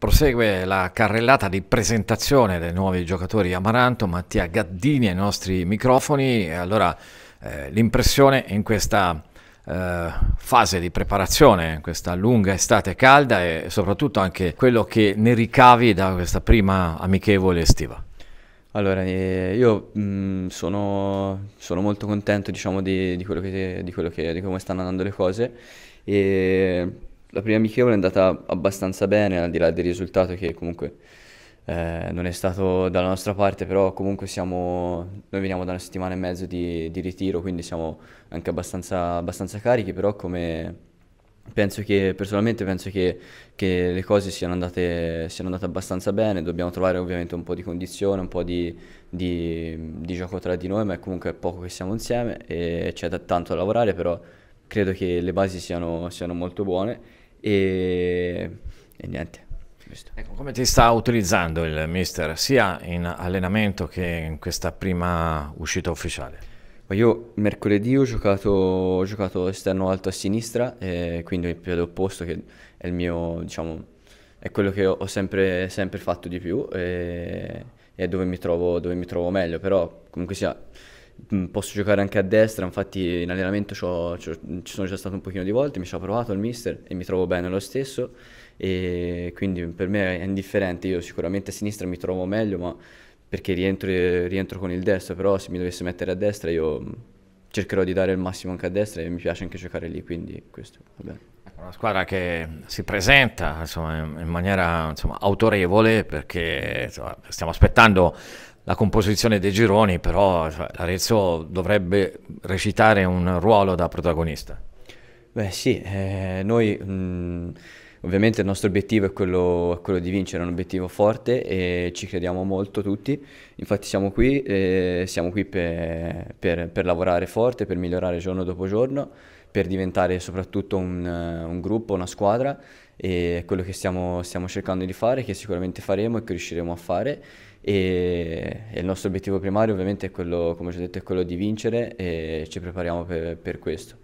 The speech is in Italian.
Prosegue la carrellata di presentazione dei nuovi giocatori Amaranto, Mattia Gaddini ai nostri microfoni. Allora eh, l'impressione in questa eh, fase di preparazione, questa lunga estate calda e soprattutto anche quello che ne ricavi da questa prima amichevole estiva? Allora, eh, io mh, mm, sono, sono, molto contento diciamo, di, di, quello che, di, quello che, di come stanno andando le cose e la prima amichevole è andata abbastanza bene, al di là del risultato che comunque eh, non è stato dalla nostra parte, però comunque siamo, noi veniamo da una settimana e mezzo di, di ritiro, quindi siamo anche abbastanza, abbastanza carichi, però come penso che, personalmente penso che, che le cose siano andate, siano andate, abbastanza bene, dobbiamo trovare ovviamente un po' di condizione, un po' di, di, di gioco tra di noi, ma è comunque poco che siamo insieme e c'è tanto da lavorare, però credo che le basi siano, siano molto buone e, e niente. Ecco, come ti sta utilizzando il mister sia in allenamento che in questa prima uscita ufficiale? Io mercoledì ho giocato, ho giocato esterno alto a sinistra, e quindi il piede opposto che è il mio, diciamo, è quello che ho sempre, sempre fatto di più e, è dove mi, trovo, dove mi trovo meglio, però comunque sia posso giocare anche a destra, infatti in allenamento c'ho, c'ho, ci sono già stato un pochino di volte, mi ci ha provato il mister e mi trovo bene lo stesso e quindi per me è indifferente, io sicuramente a sinistra mi trovo meglio ma perché rientro, rientro con il destro, però se mi dovesse mettere a destra io cercherò di dare il massimo anche a destra e mi piace anche giocare lì, quindi questo va bene. Una squadra che si presenta insomma, in maniera insomma, autorevole perché insomma, stiamo aspettando la composizione dei gironi, però cioè, Arezzo dovrebbe recitare un ruolo da protagonista. Beh sì, eh, noi mh, ovviamente il nostro obiettivo è quello, è quello, di vincere, è un obiettivo forte e ci crediamo molto tutti, infatti siamo qui, eh, siamo qui per, per, per, lavorare forte, per migliorare giorno dopo giorno, per diventare soprattutto un, un gruppo, una squadra e è quello che stiamo, stiamo cercando di fare, che sicuramente faremo e che riusciremo a fare e, e, il nostro obiettivo primario ovviamente è quello, come ho detto, è quello di vincere e ci prepariamo per, per questo.